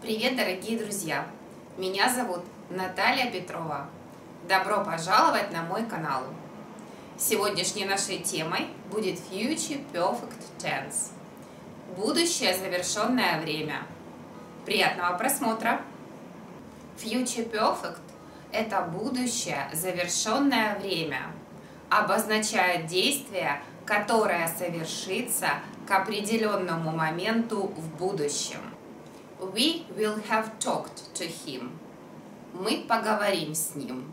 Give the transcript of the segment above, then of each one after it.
Привет, дорогие друзья! Меня зовут Наталья Петрова. Добро пожаловать на мой канал. Сегодняшней нашей темой будет Future Perfect Tense. Будущее завершенное время. Приятного просмотра! Future Perfect – это будущее завершенное время. Обозначает действие, которое совершится к определенному моменту в будущем. We will have talked to him. Мы поговорим с ним.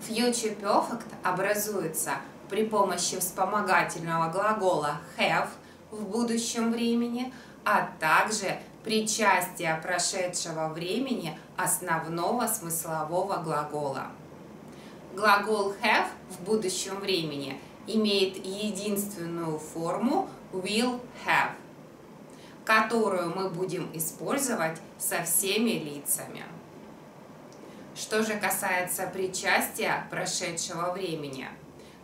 Future Perfect образуется при помощи вспомогательного глагола have в будущем времени, а также причастия прошедшего времени основного смыслового глагола. Глагол have в будущем времени имеет единственную форму will have, которую мы будем использовать со всеми лицами. Что же касается причастия прошедшего времени,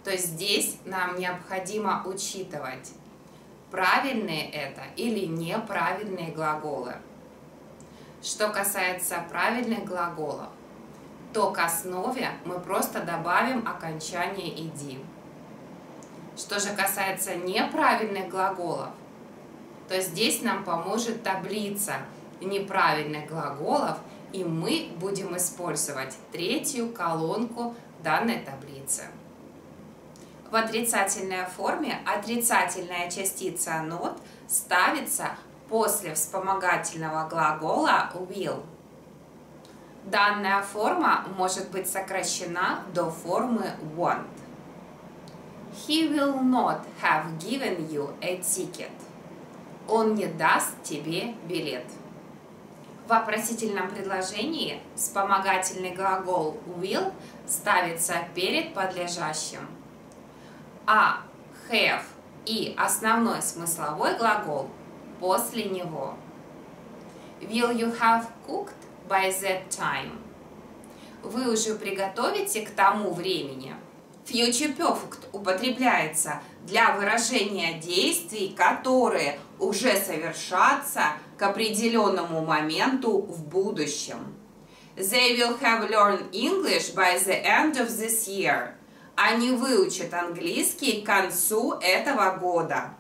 то здесь нам необходимо учитывать, правильные это или неправильные глаголы. Что касается правильных глаголов, то к основе мы просто добавим окончание «иди». Что же касается неправильных глаголов, то здесь нам поможет таблица неправильных глаголов – и мы будем использовать третью колонку данной таблицы. В отрицательной форме отрицательная частица not ставится после вспомогательного глагола will. Данная форма может быть сокращена до формы want. He will not have given you a ticket. Он не даст тебе билет. В вопросительном предложении вспомогательный глагол will ставится перед подлежащим, а have и основной смысловой глагол после него. Will you have cooked by that time? Вы уже приготовите к тому времени. Future Perfect употребляется для выражения действий, которые уже совершатся к определенному моменту в будущем. They will have learned English by the end of this year. Они выучат английский к концу этого года.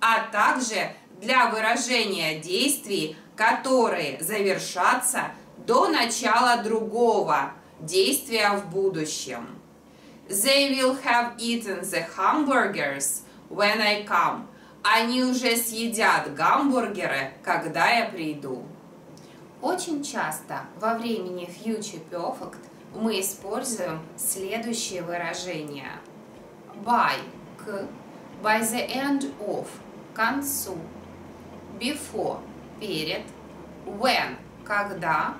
А также для выражения действий, которые завершатся до начала другого действия в будущем. They will have eaten the hamburgers when I come. Они уже съедят гамбургеры, когда я приду. Очень часто во времени Future Perfect мы используем следующие выражения. By – к, by the end of – к концу, before – перед, when – когда,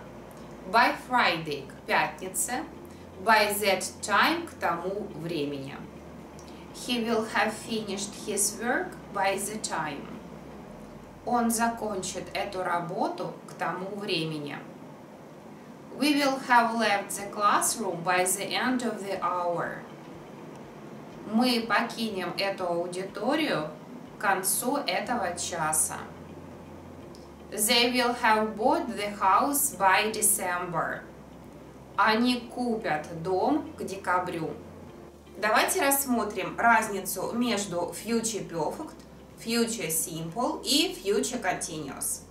by Friday – к пятнице, by that time – к тому времени. He will have finished his work by the time. Он закончит эту работу к тому времени. We will have left the classroom by the end of the hour. Мы покинем эту аудиторию к концу этого часа. They will have bought the house by December. Они купят дом к декабрю. Давайте рассмотрим разницу между future perfect, future simple и future continuous.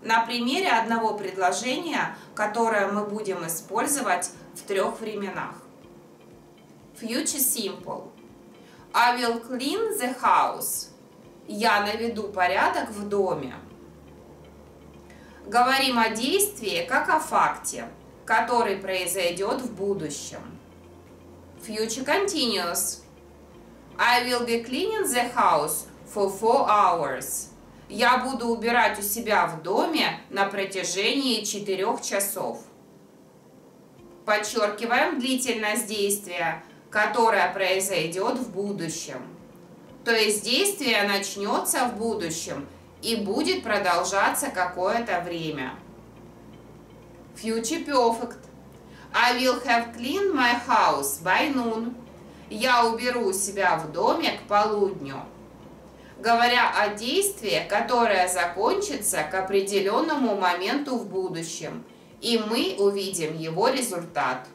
На примере одного предложения, которое мы будем использовать в трех временах. Future simple. I will clean the house. Я наведу порядок в доме. Говорим о действии как о факте, который произойдет в будущем. Future continuous. I will be cleaning the house for four hours. Я буду убирать у себя в доме на протяжении четырех часов. Подчеркиваем длительность действия, которое произойдет в будущем. То есть действие начнется в будущем и будет продолжаться какое-то время. Future Perfect. I will have cleaned my house by noon. Я уберу себя в доме к полудню. говоря о действии, которое закончится к определенному моменту в будущем, и мы увидим его результат.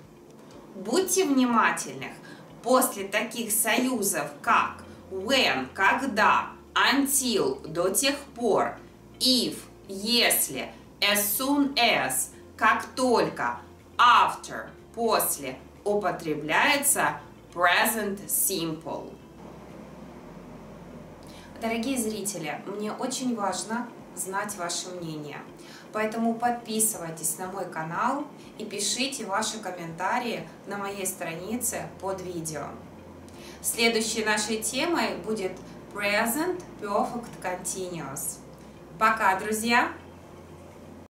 Будьте внимательны. После таких союзов, как when, когда, until, до тех пор, if, если, as soon as, как только, after, после, употребляется present simple. Дорогие зрители, мне очень важно знать ваше мнение. Поэтому подписывайтесь на мой канал и пишите ваши комментарии на моей странице под видео. Следующей нашей темой будет Present Perfect Continuous. Пока, друзья!